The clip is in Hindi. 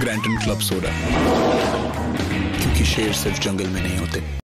ग्रैंटन क्लब सोडा क्योंकि शेर सिर्फ़ जंगल में नहीं होते।